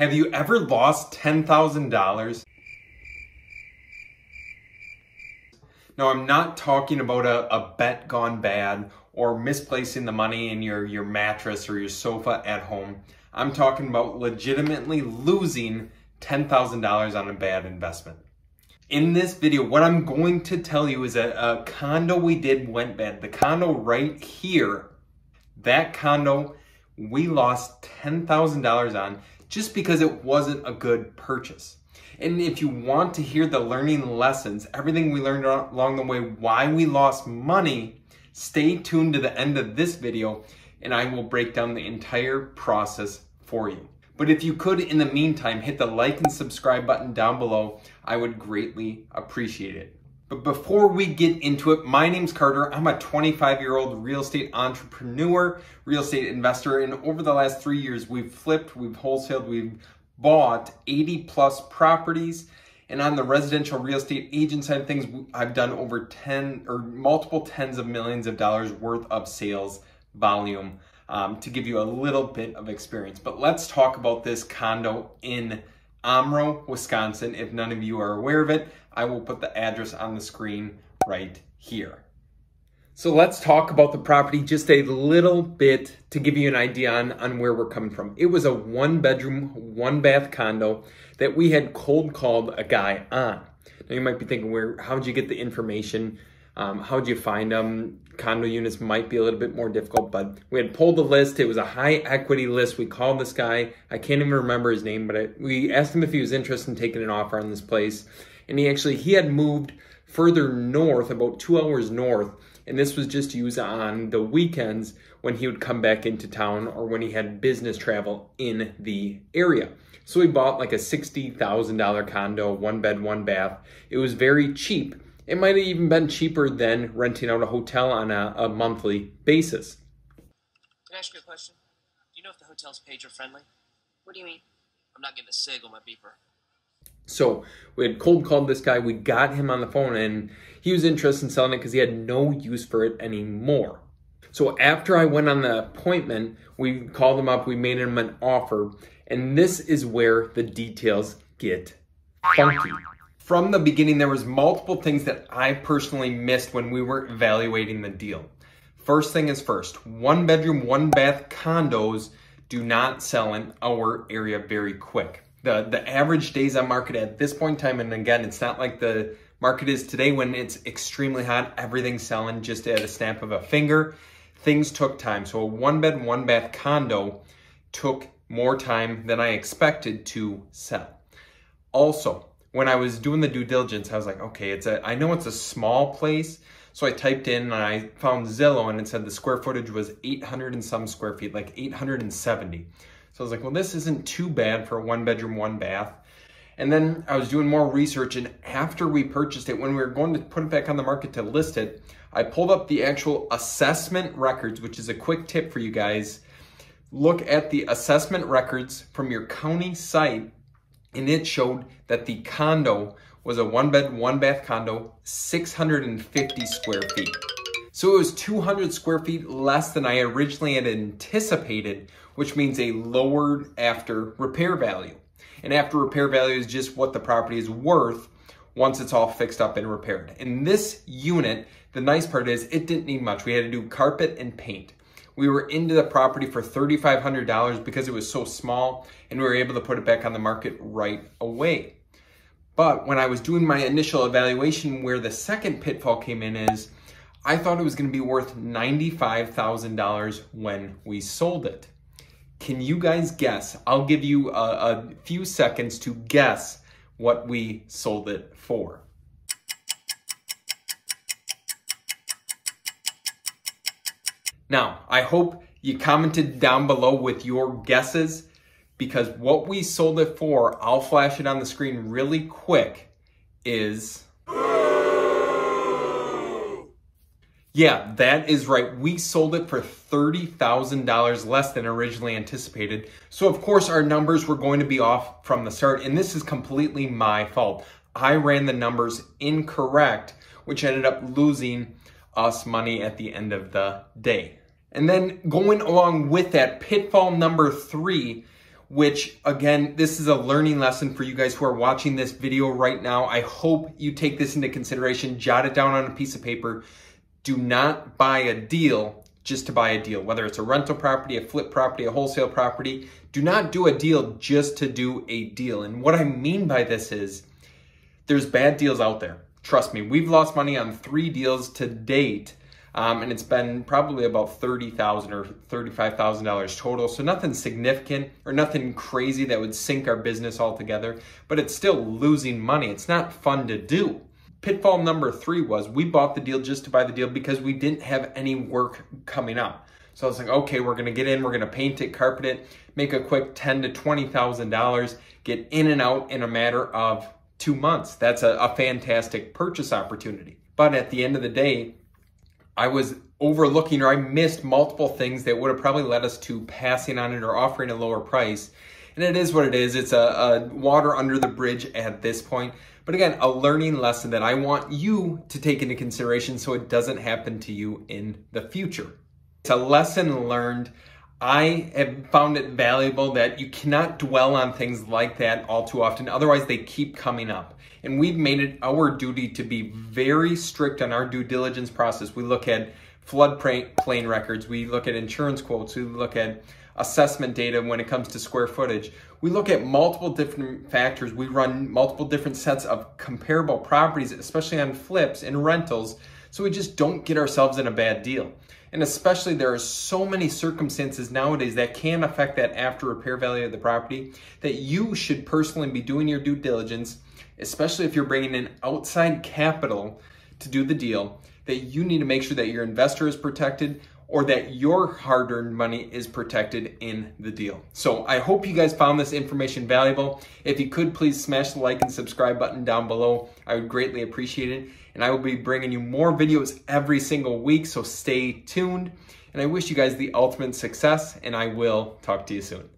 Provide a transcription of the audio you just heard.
Have you ever lost $10,000? Now, I'm not talking about a, a, bet gone bad or misplacing the money in your, your mattress or your sofa at home. I'm talking about legitimately losing $10,000 on a bad investment. In this video, what I'm going to tell you is a condo we did went bad. The condo right here, that condo we lost $10,000 on just because it wasn't a good purchase. And if you want to hear the learning lessons, everything we learned along the way, why we lost money, stay tuned to the end of this video and I will break down the entire process for you. But if you could, in the meantime, hit the like and subscribe button down below, I would greatly appreciate it. But before we get into it, my name's Carter. I'm a 25 year old real estate entrepreneur, real estate investor. And over the last three years, we've flipped, we've wholesaled, we've bought 80 plus properties. And on the residential real estate agent side of things, I've done over 10 or multiple tens of millions of dollars worth of sales volume um, to give you a little bit of experience. But let's talk about this condo in Omro, Wisconsin. If none of you are aware of it, I will put the address on the screen right here. So let's talk about the property just a little bit to give you an idea on, on where we're coming from. It was a one bedroom, one bath condo that we had cold called a guy on. Now you might be thinking, where, how'd you get the information? Um, how'd you find them? Condo units might be a little bit more difficult, but we had pulled the list. It was a high equity list. We called this guy. I can't even remember his name, but I, we asked him if he was interested in taking an offer on this place and he actually he had moved further north, about two hours north, and this was just used on the weekends when he would come back into town or when he had business travel in the area. So he bought like a $60,000 condo, one bed, one bath. It was very cheap. It might have even been cheaper than renting out a hotel on a, a monthly basis. Can I ask you a question? Do you know if the hotel's pager friendly? What do you mean? I'm not getting a sig on my beeper. So we had cold called this guy. We got him on the phone and he was interested in selling it because he had no use for it anymore. So after I went on the appointment, we called him up, we made him an offer, and this is where the details get funky. From the beginning, there was multiple things that I personally missed when we were evaluating the deal. First thing is first, one bedroom, one bath condos do not sell in our area very quick the the average days on market at this point in time, and again, it's not like the market is today when it's extremely hot, everything's selling just at a snap of a finger. Things took time. So a one bed, one bath condo took more time than I expected to sell. Also, when I was doing the due diligence, I was like, okay, it's a I know it's a small place. So I typed in and I found Zillow and it said the square footage was 800 and some square feet, like 870. So I was like, well, this isn't too bad for a one bedroom, one bath. And then I was doing more research and after we purchased it, when we were going to put it back on the market to list it, I pulled up the actual assessment records, which is a quick tip for you guys. Look at the assessment records from your county site and it showed that the condo was a one bed, one bath condo, 650 square feet. So it was 200 square feet less than I originally had anticipated, which means a lowered after repair value. And after repair value is just what the property is worth once it's all fixed up and repaired. In this unit, the nice part is it didn't need much. We had to do carpet and paint. We were into the property for $3,500 because it was so small and we were able to put it back on the market right away. But when I was doing my initial evaluation where the second pitfall came in is I thought it was going to be worth $95,000 when we sold it. Can you guys guess? I'll give you a, a, few seconds to guess what we sold it for. Now, I hope you commented down below with your guesses because what we sold it for, I'll flash it on the screen really quick, is Yeah, that is right. We sold it for $30,000 less than originally anticipated. So of course our numbers were going to be off from the start and this is completely my fault. I ran the numbers incorrect, which ended up losing us money at the end of the day. And then going along with that, pitfall number three which again, this is a learning lesson for you guys who are watching this video right now. I hope you take this into consideration, jot it down on a piece of paper. Do not buy a deal just to buy a deal, whether it's a rental property, a flip property, a wholesale property. Do not do a deal just to do a deal. And what I mean by this is there's bad deals out there. Trust me, we've lost money on three deals to date um, and it's been probably about 30,000 or $35,000 total. So nothing significant or nothing crazy that would sink our business altogether, but it's still losing money. It's not fun to do. Pitfall number three was we bought the deal just to buy the deal because we didn't have any work coming up. So I was like, okay, we're gonna get in, we're gonna paint it, carpet it, make a quick ten to twenty thousand dollars, get in and out in a matter of two months. That's a, a fantastic purchase opportunity. But at the end of the day, I was overlooking or I missed multiple things that would have probably led us to passing on it or offering a lower price. And it is what it is. It's a, a, water under the bridge at this point. But again, a learning lesson that I want you to take into consideration so it doesn't happen to you in the future. It's a lesson learned. I have found it valuable that you cannot dwell on things like that all too often. Otherwise, they keep coming up. And we've made it our duty to be very strict on our due diligence process. We look at floodplain records, we look at insurance quotes, we look at assessment data when it comes to square footage. We look at multiple different factors. We run multiple different sets of comparable properties, especially on flips and rentals, so we just don't get ourselves in a bad deal. And especially there are so many circumstances nowadays that can affect that after repair value of the property that you should personally be doing your due diligence especially if you're bringing in outside capital to do the deal, that you need to make sure that your investor is protected or that your hard earned money is protected in the deal. So I hope you guys found this information valuable. If you could, please smash the like and subscribe button down below. I would greatly appreciate it. And I will be bringing you more videos every single week, so stay tuned. And I wish you guys the ultimate success, and I will talk to you soon.